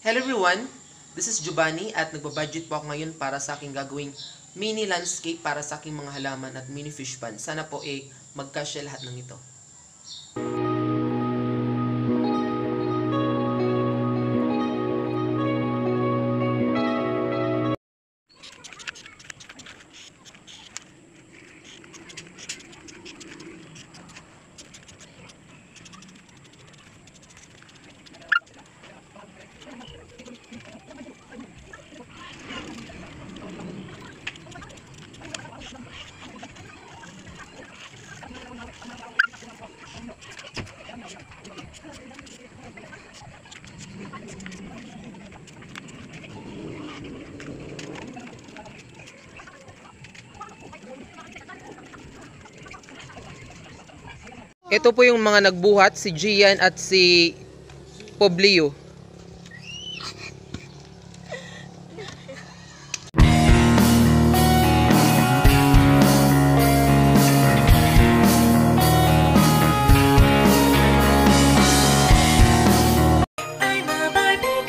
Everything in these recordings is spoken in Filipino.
Hello everyone! This is Giovanni at nagbabudget po ako ngayon para sa aking gagawing mini landscape para sa aking mga halaman at mini fish pond. Sana po eh magkasya lahat ng ito. Ito po yung mga nagbuhat, si Gian at si Poblio. I'm a Barbie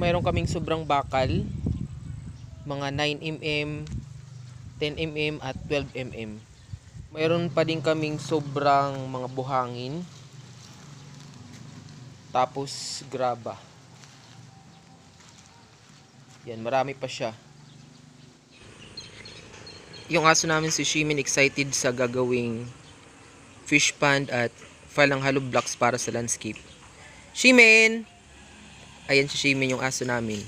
Mayroon kaming sobrang bakal, mga 9mm, 10mm at 12mm. Mayroon pa din kaming sobrang mga buhangin, tapos graba. Yan, marami pa siya. Yung aso namin si Shimin excited sa gagawing fish pond at falang hollow blocks para sa landscape. Shimin! Ayan si Shimin yung aso namin.